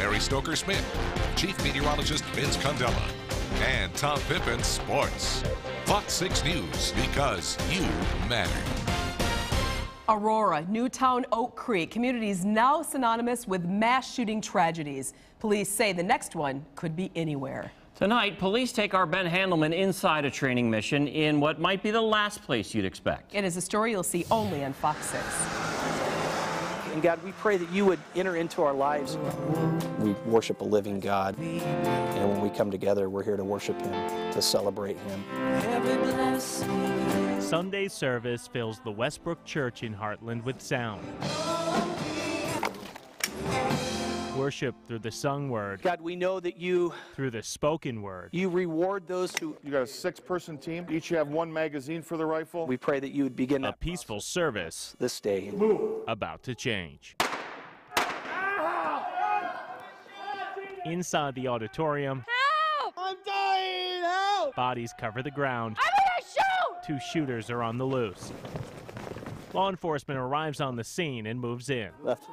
Mary Stoker Smith, Chief Meteorologist Vince Condella, and Tom Pippin Sports. Fox 6 News, because you matter. Aurora, Newtown, Oak Creek, communities now synonymous with mass shooting tragedies. Police say the next one could be anywhere. Tonight, police take our Ben Handelman inside a training mission in what might be the last place you'd expect. It is a story you'll see only on Fox 6. And God, we pray that you would enter into our lives. We worship a living God. And when we come together, we're here to worship Him, to celebrate Him. Sunday service fills the Westbrook Church in Hartland with sound. Worship through the sung word, God, we know that you through the spoken word. you reward those who You got a six-person team. Each have one magazine for the rifle. we pray that you would begin A that peaceful service this day. Move. about to change. Inside the auditorium, Help! I'm dying! Help! bodies cover the ground. I'm gonna shoot! Two shooters are on the loose. Law enforcement arrives on the scene and moves in. Left,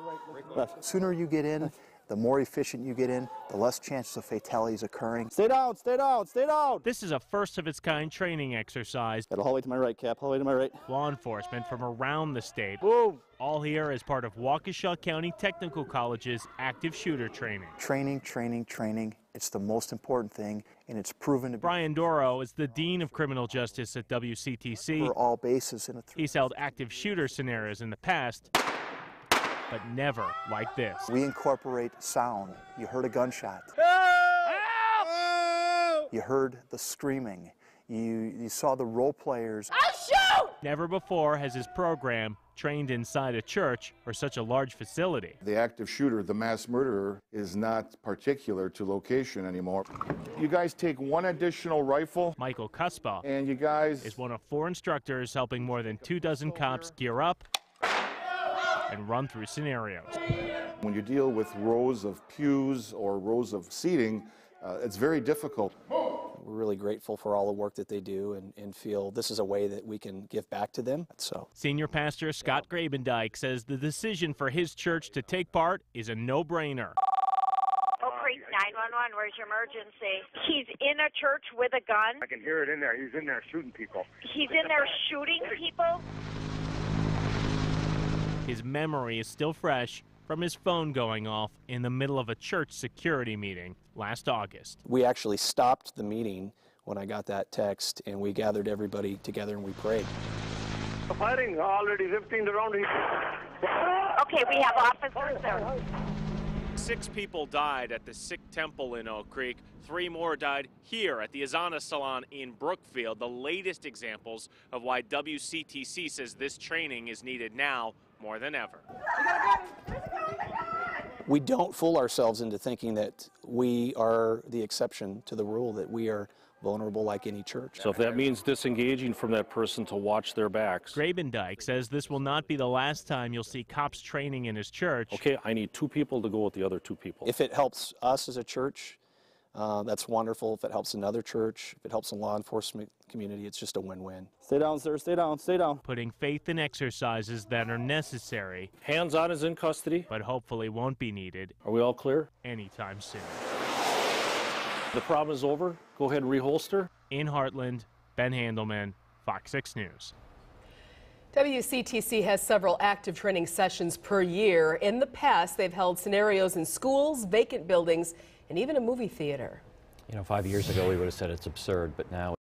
left. sooner you get in, the more efficient you get in, the less chances of fatalities occurring. Stay down, stay down, stay down. This is a first of its kind training exercise. Got all the way to my right, Cap, all the way to my right. Law enforcement from around the state, Boom. all here as part of Waukesha County Technical College's active shooter training. Training, training, training. It's the most important thing, and it's proven to be Brian Doro is the Dean of Criminal Justice at WCTC. for WCTC. all bases in a three. He's held active shooter scenarios in the past, but never like this. We incorporate sound. You heard a gunshot. You heard the screaming. You, you saw the role players. I'll shoot! Never before has his program trained inside a church or such a large facility. The active shooter, the mass murderer, is not particular to location anymore. You guys take one additional rifle, Michael Cuspa and you guys is one of four instructors helping more than two dozen cops gear up and run through scenarios. When you deal with rows of pews or rows of seating, uh, it's very difficult. We're really grateful for all the work that they do and, and feel this is a way that we can give back to them. So Senior pastor Scott Grabendike says the decision for his church to take part is a no-brainer. Oak Creek 911, where's your emergency? He's in a church with a gun. I can hear it in there. He's in there shooting people. He's in there shooting people. His memory is still fresh from his phone going off in the middle of a church security meeting last August. we actually stopped the meeting when I got that text, and we gathered everybody together and we prayed. The firing already 15 around here. Okay, we have officers there. Six people died at the Sikh temple in Oak Creek. Three more died here at the Azana Salon in Brookfield. The latest examples of why WCTC says this training is needed now more than ever. We don't fool ourselves into thinking that we are the exception to the rule, that we are vulnerable like any church. So if that means disengaging from that person to watch their backs, Grabendike says this will not be the last time you'll see cops training in his church. okay, I need two people to go with the other two people. If it helps us as a church, uh, that's wonderful. If it helps another church, if it helps the law enforcement community, it's just a win-win. Stay down, sir. Stay down. Stay down. Putting faith in exercises that are necessary, Hands on is in custody. but hopefully won't be needed Are we all clear? anytime soon. The problem is over. Go ahead and reholster. In Hartland, Ben Handelman, Fox 6 News. WCTC has several active training sessions per year. In the past, they've held scenarios in schools, vacant buildings, and even a movie theater. You know, five years ago we would have said it's absurd, but now